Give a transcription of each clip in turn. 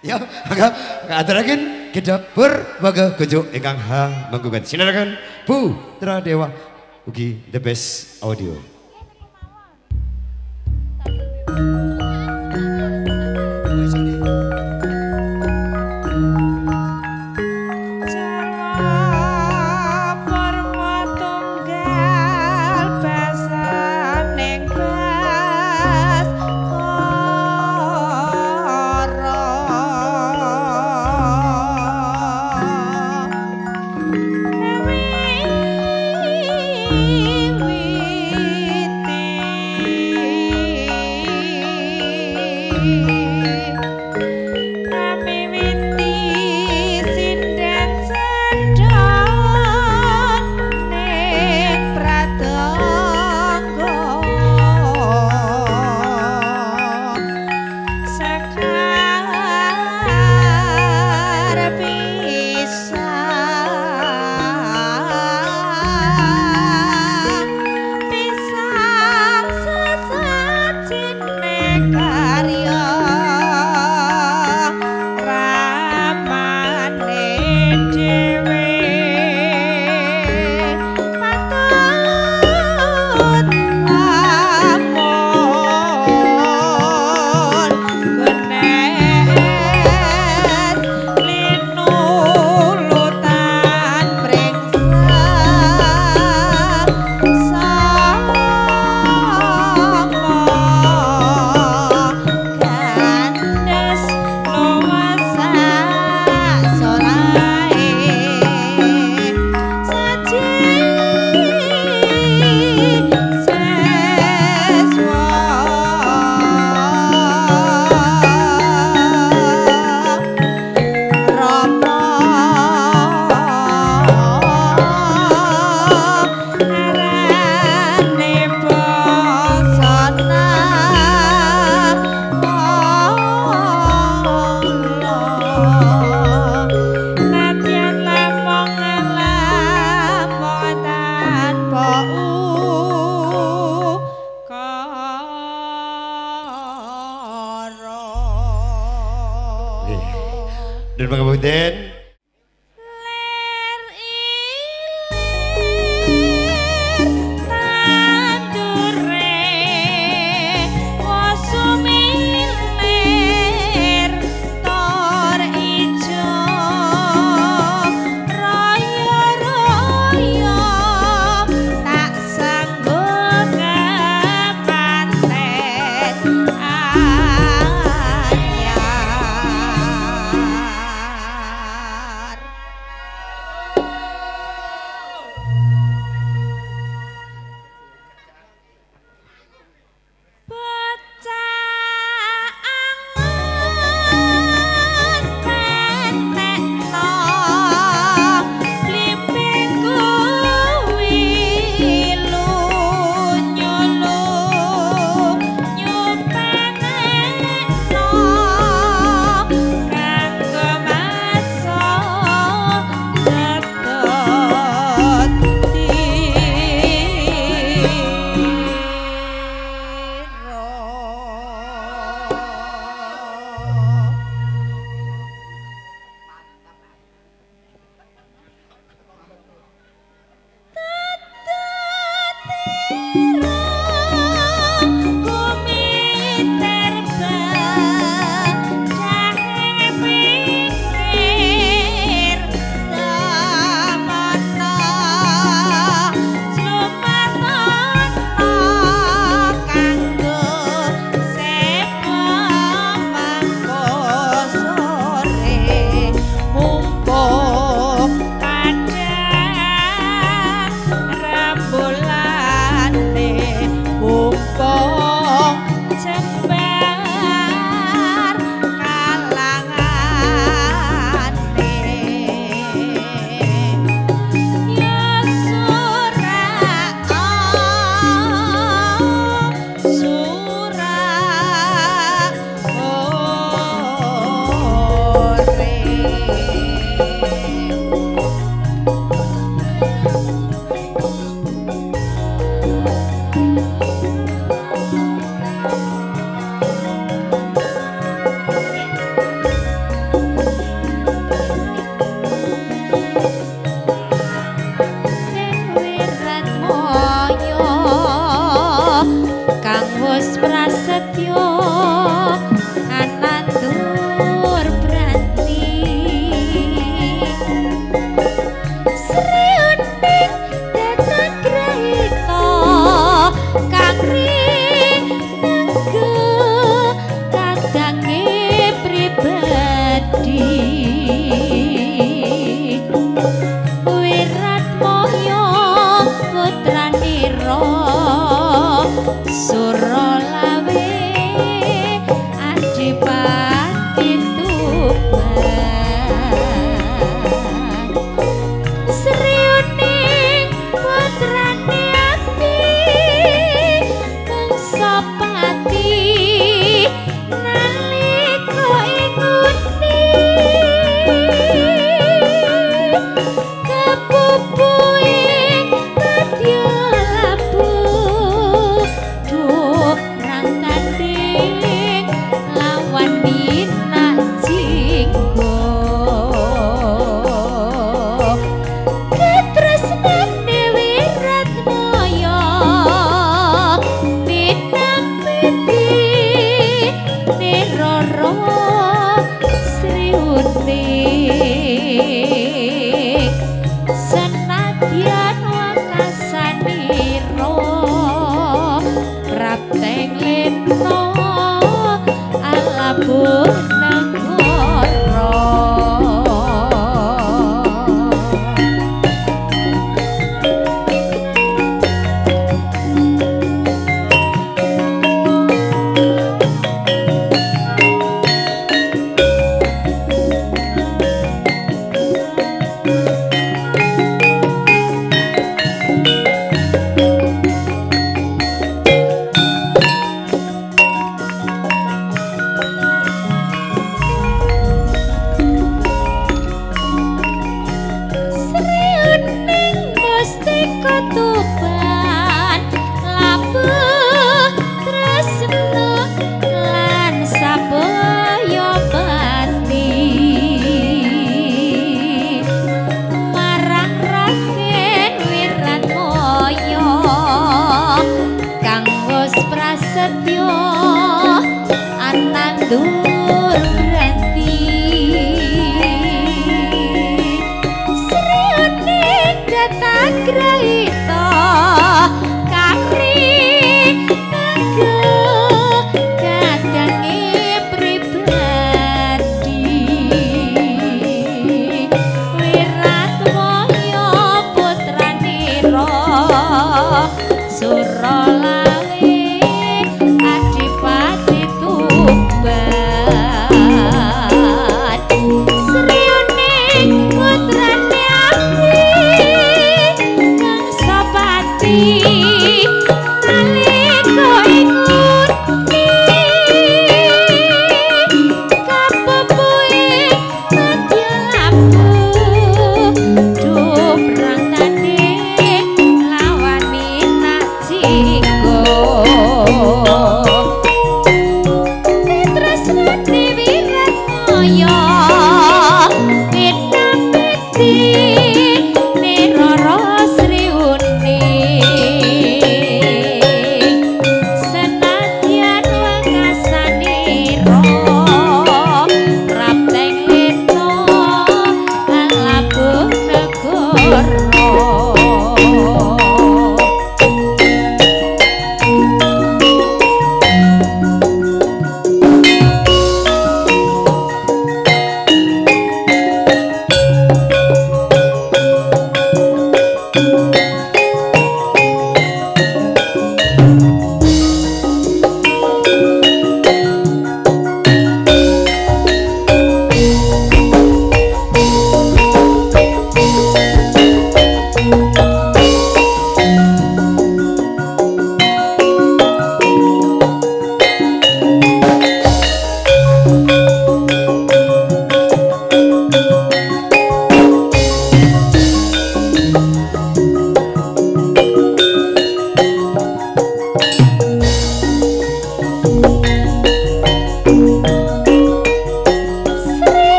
Ya, maka aturaken kita berbaga kejo ingkang ha manggungan sinarakan Putra Dewa ugi the best audio.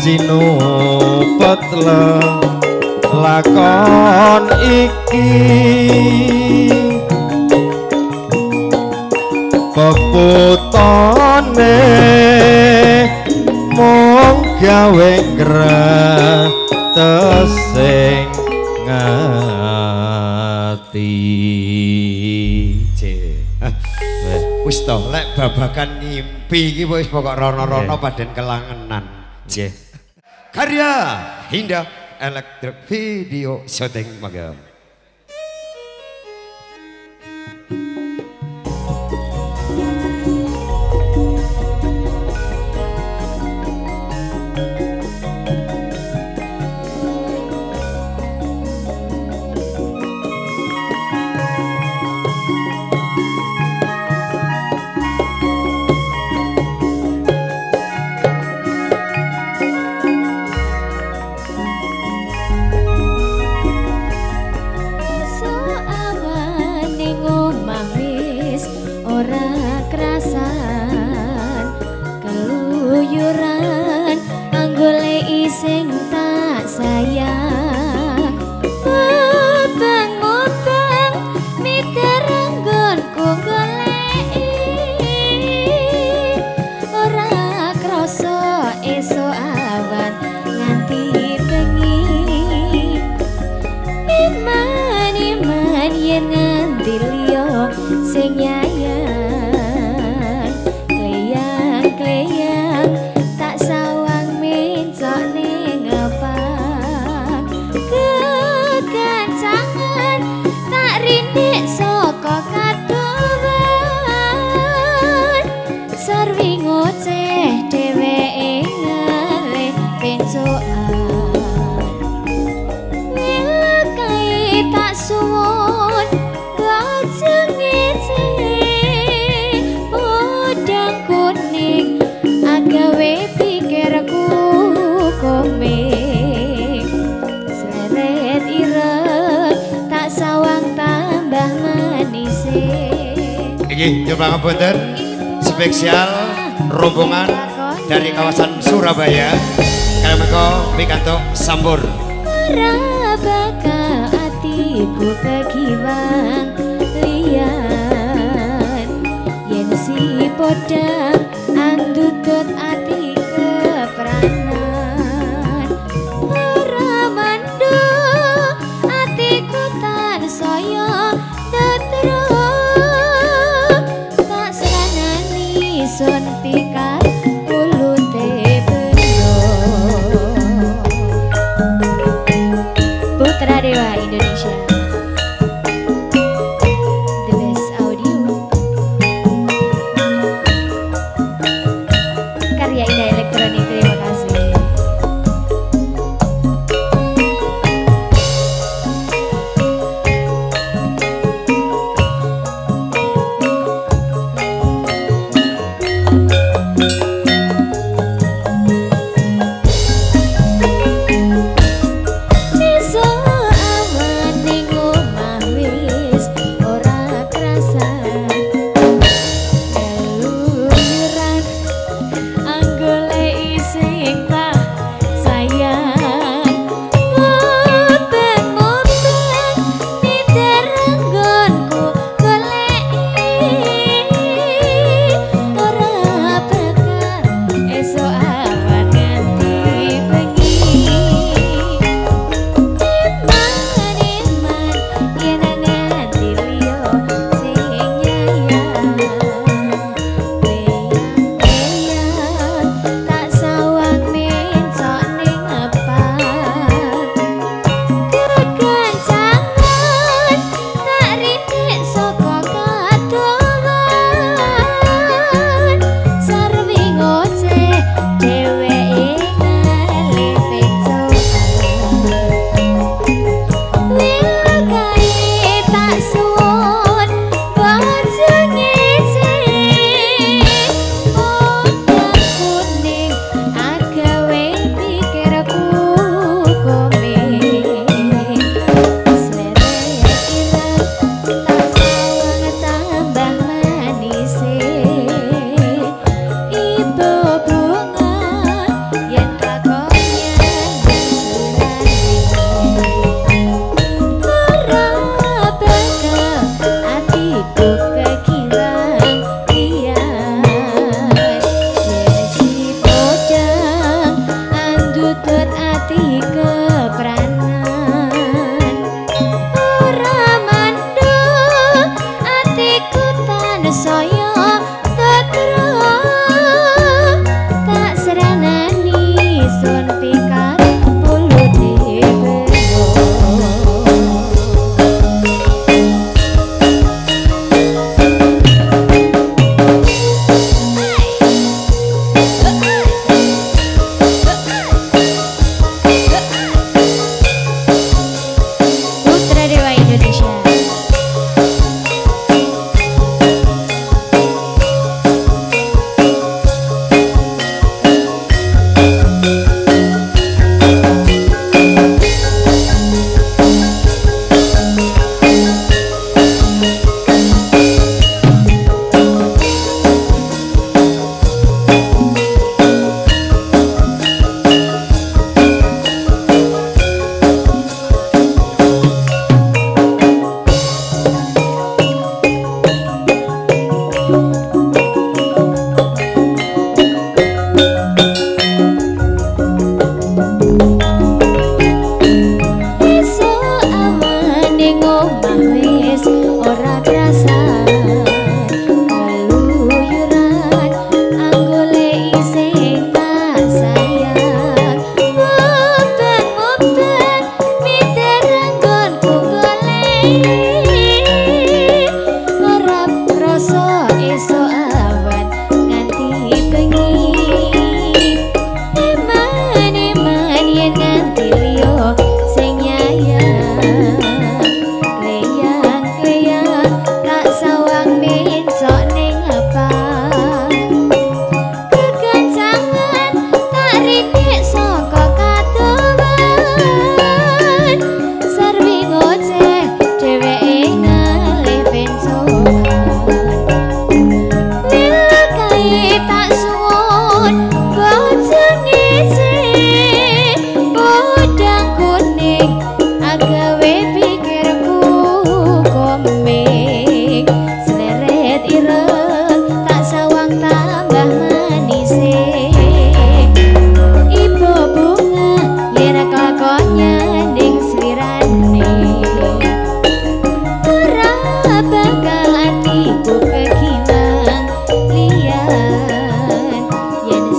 Cinupet lakon iki. Peputone mung gawe gratesing ngati. Wis to. Lek babakan ngimpi iki wis pokok rono-rono paden kelangenan. Nggih karya Hinda Electric Video Shooting Magam Nyuwun pangapunten. Spesial rombongan dari kawasan Surabaya. Kalian mengko pikantuk sambur. Ora bakal atiku kegiwang liyan yen si podang andutut ati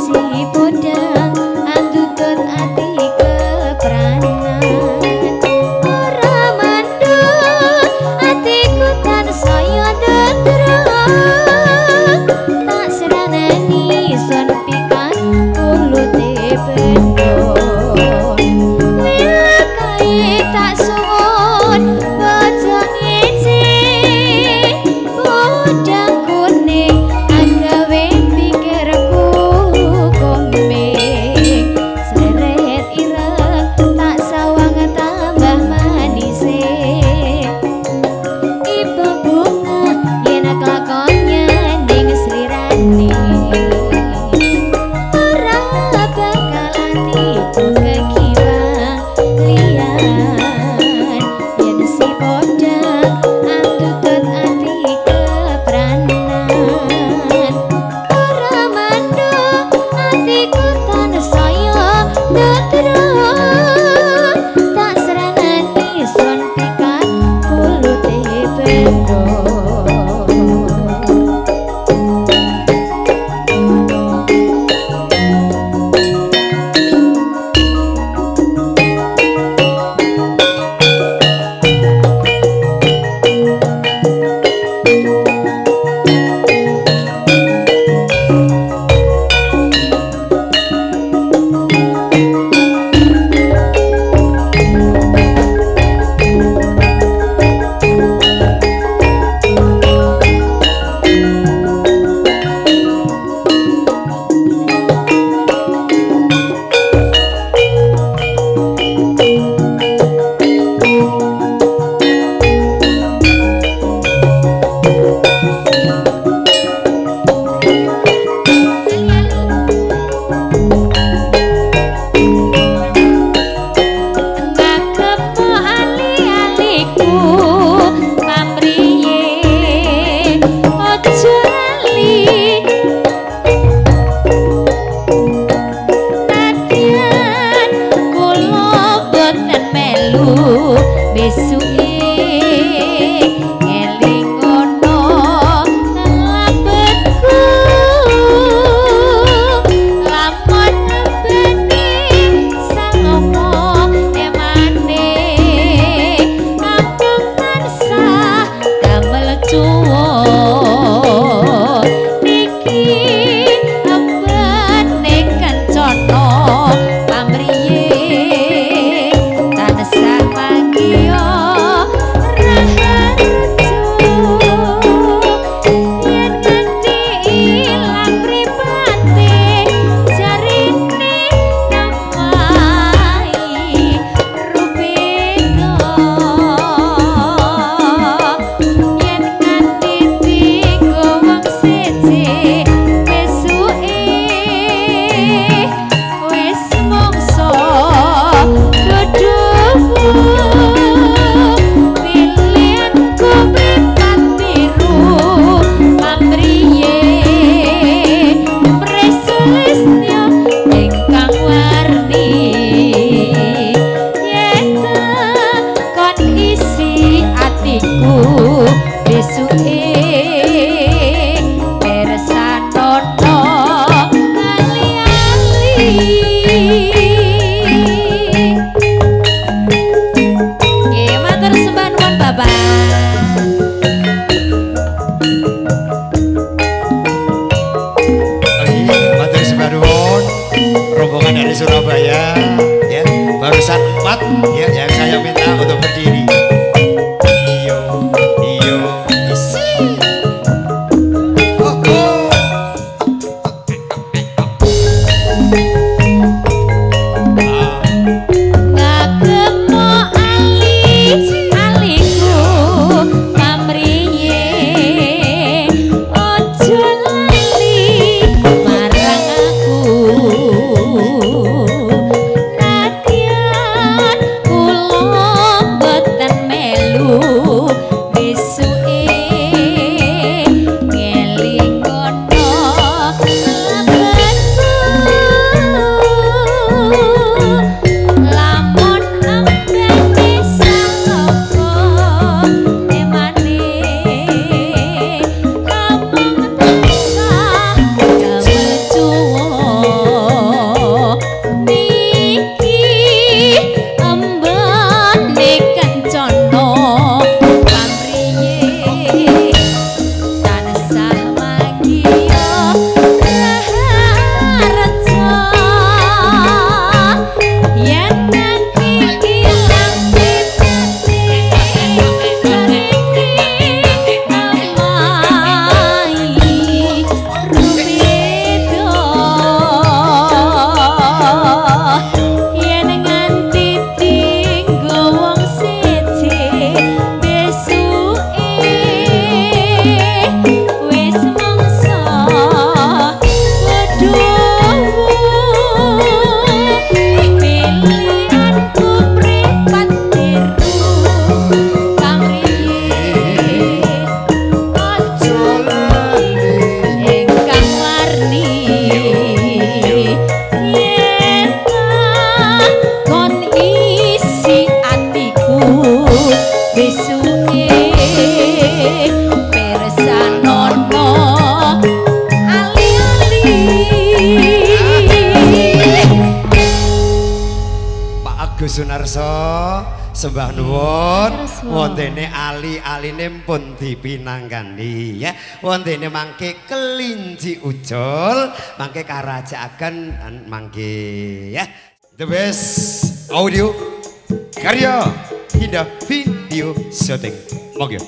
si podang andutur Surabaya ya. Barusan 4 ya, ya. nuwun. Wontene ali-aline pun dipinanggani ya. Wontene mangke kelinci ucul mangke karajaken mangke ya. The best audio karya hindah video shooting. Monggo.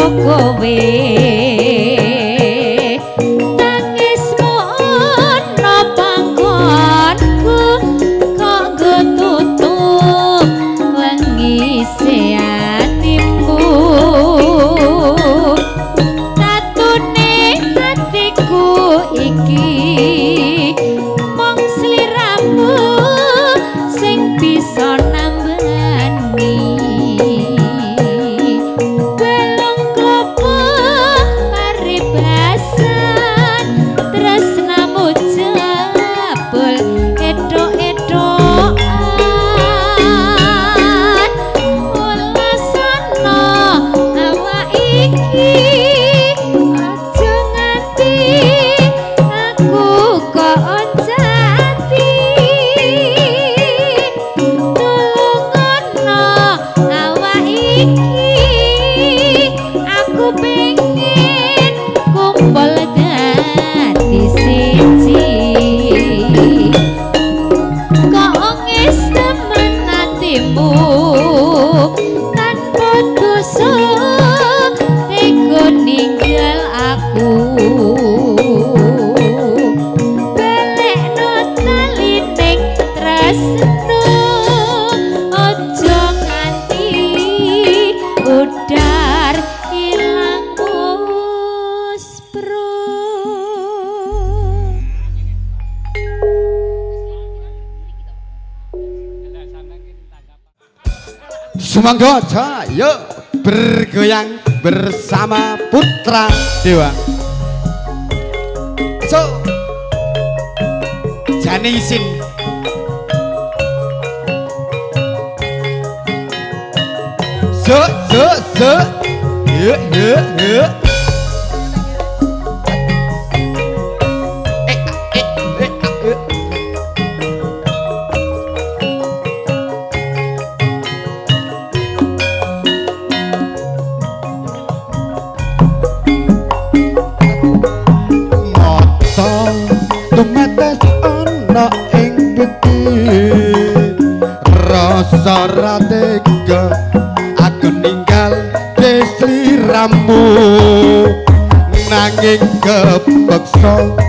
kowe Sumangga ayo bergoyang bersama putra dewa. So, jani isin. So, so, so. Ye, ye, ye. Nanging kepeksa aku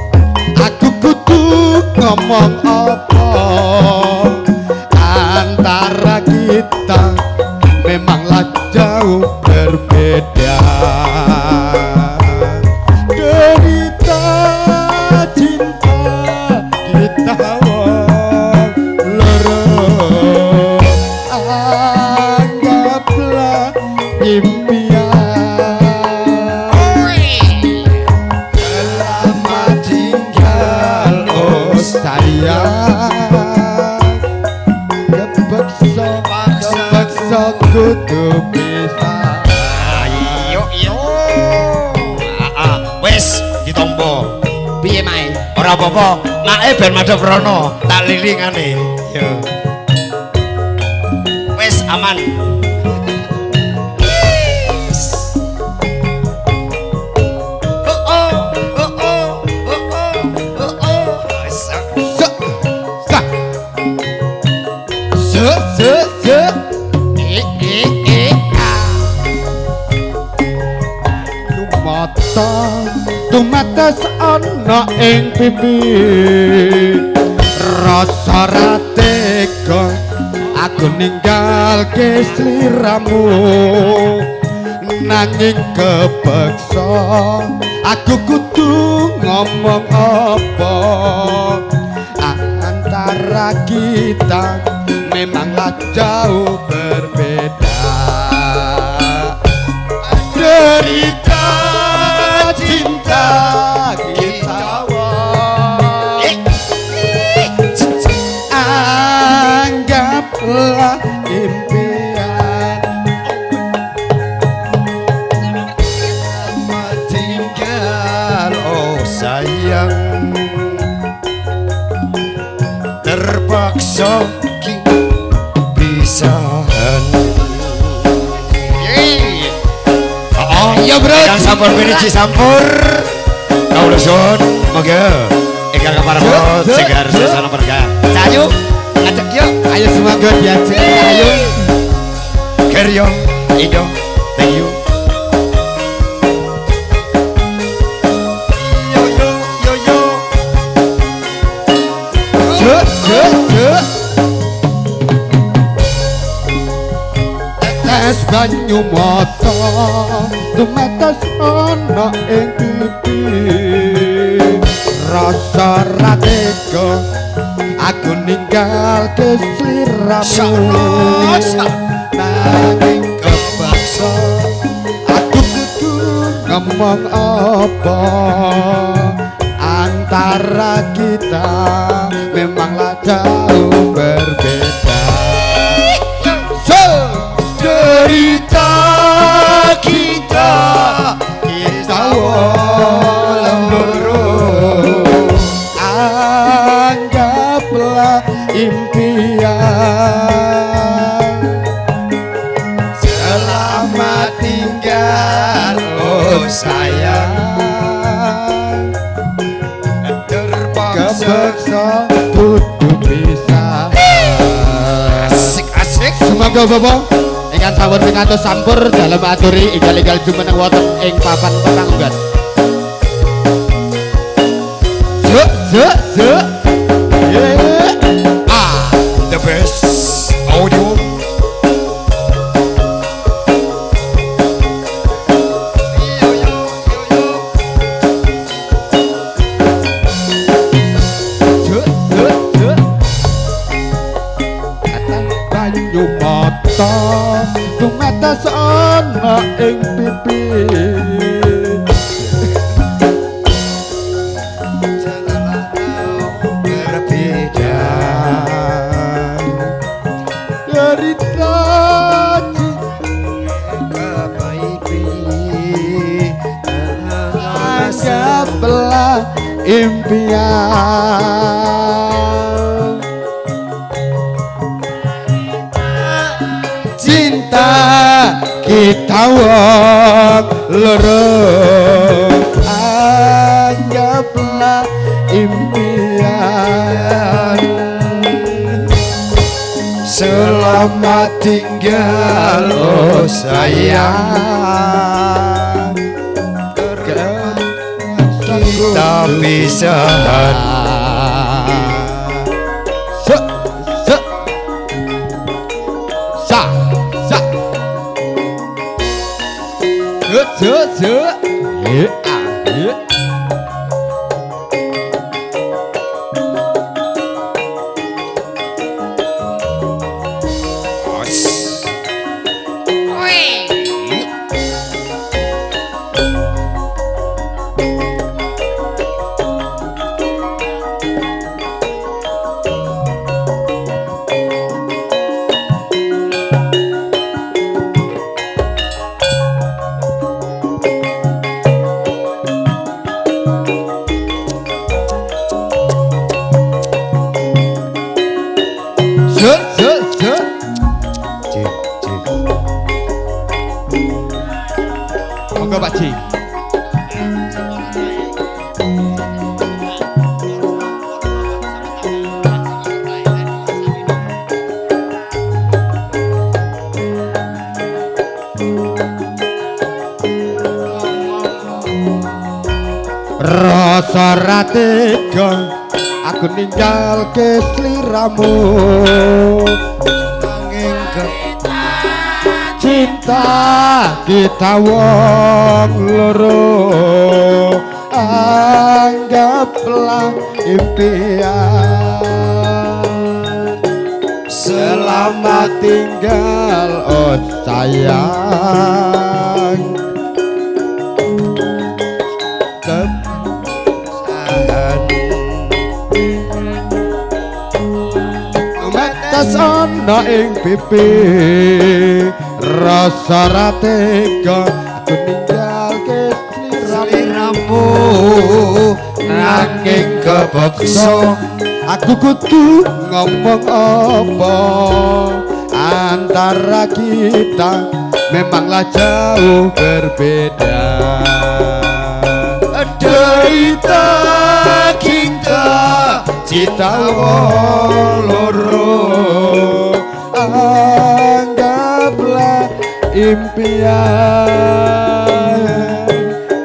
Ben madhep rono, tak lilingane. Yo. Pipi. Rasa ratega aku ninggalke sliramu. Nanging kepeksa aku kudu ngomong apa? Antara kita memanglah jauh berbeda. Derita joki pisahan Oh iya. ah, iya, bro. Yang sampur berici sampur. Kau lusun Moga Eka kapar bos Segar sesana perga Cayu. Ngajak yuk. Ayo semua god biasa Ayo. Keryong Ido banyu mata tumetes ana ing pipi. Rasa ratega aku ninggal ke sliramu. Nanging kepaksa aku kudu ngomong apa? Antara kita memanglah jauh berbeda selamat tinggal oh sayang terpaksa kudu bisa Asik asik. Semoga Bapak ingkang sampun pingantos sampur dalam aturi inggal-inggal jumeneng wonten ing papan petanggan. Se se se. सा sliramu Nanging ke cinta kita wong loro. Anggaplah impian. Selamat tinggal oh sayang ana ing pipi rasa ratega aku ninggalke sliramu Seliramu Nanging kepeksa aku kudu ngomong apa? Antara kita memanglah jauh berbeda. Derita kita cita loro anggaplah impian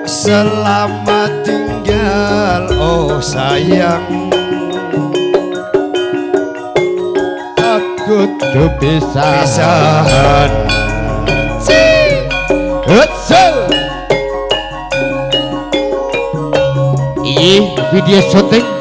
Selamat tinggal oh sayang. Aku tuh bisa Iyi video syuting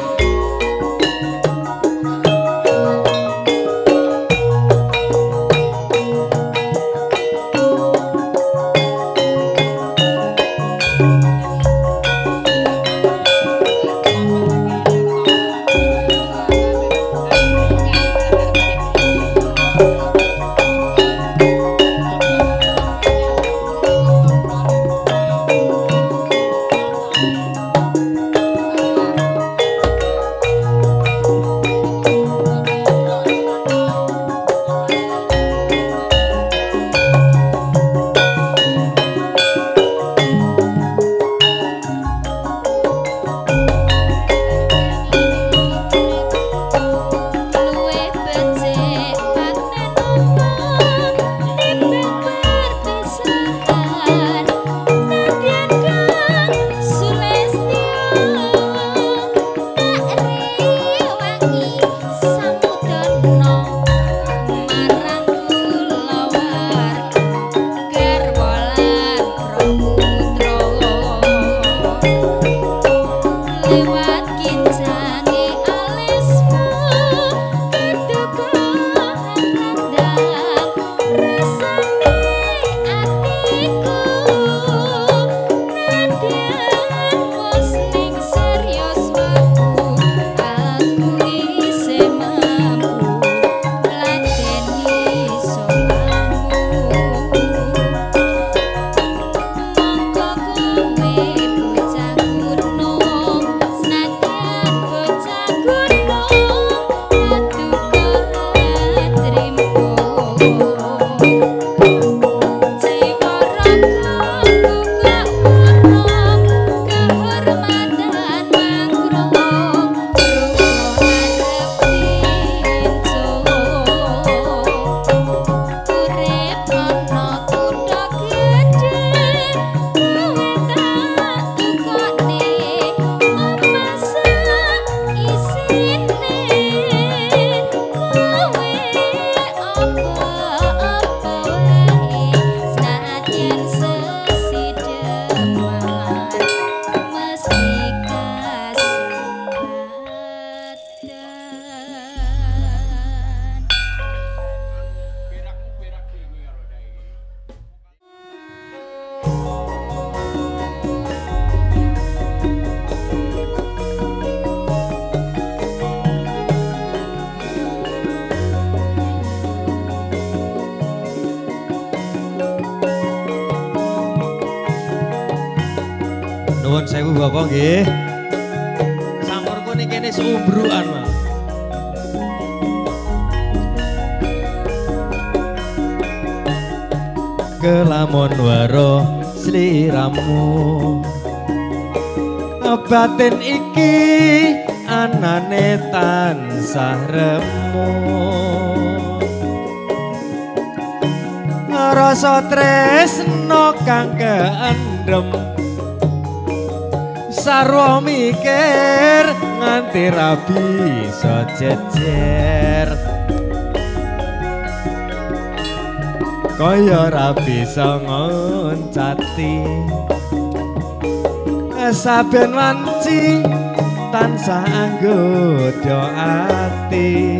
Kaya rabi bisa ngoncati. Saben wanci tansah anggodo ati.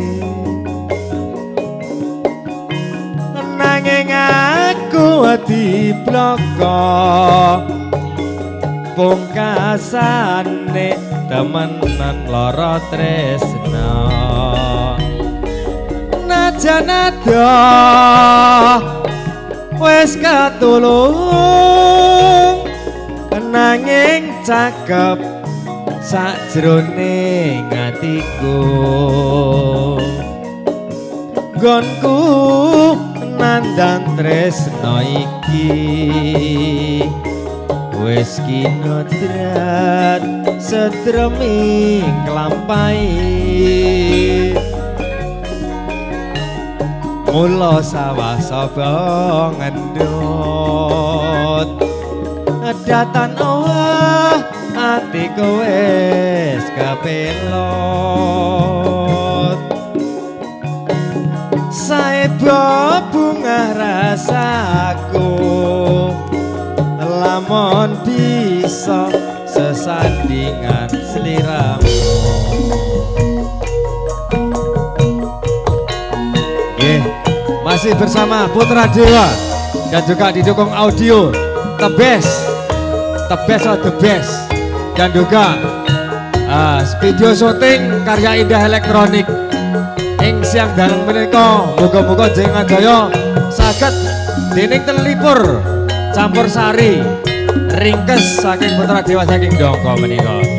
Nanging aku dibloko pungkasane temenan lara tresna. Najan ada wis katulung. Nanging cakep sakjroning atiku. Gonku nandang tresno iki. Wis kinodrat setreming klampai mula sawah sapa ngendut? Datan owah atiku wis kapelot Saibo bunga rasaku Lamun bisa sesandingan seliramu masih bersama Putra Dewa dan juga didukung audio The Best The Best of the Best. Dan juga ah, video syuting karya indah elektronik. Ing siang dalang menika muga-muga jenengan daya saged dening telipur campur sari ringkes saking putra dewa saking dongko menika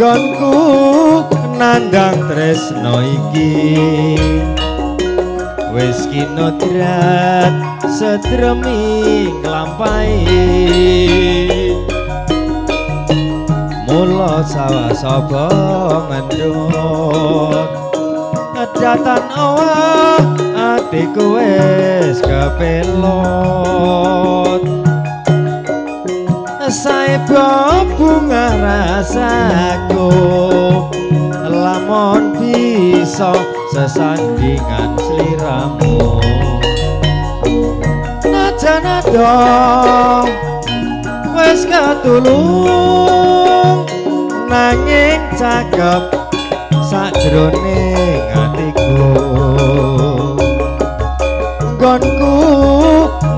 gonku nandang tresno iki. Wis kinodrat setremi nglampahi. Mula sawah-sapa ngendut kedatan awah atiku wis kepelot saiba bunga rasaku lamun bisa sesandingan sliramu. Najan ada wis katulung nanging cakep sajroning atiku. Gonku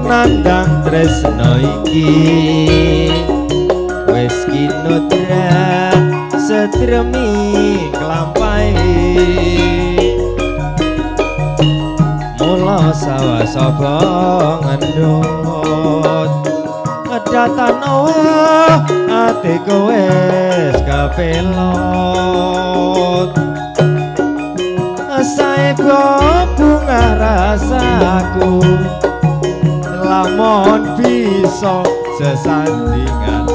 nandang tresno iki wis kinodrat setremi nglampahi. Mula sawah-sapa ngendut kedatan awah atiku wis kapelot. Saiba bunga rasaku lamun bisa sesandingan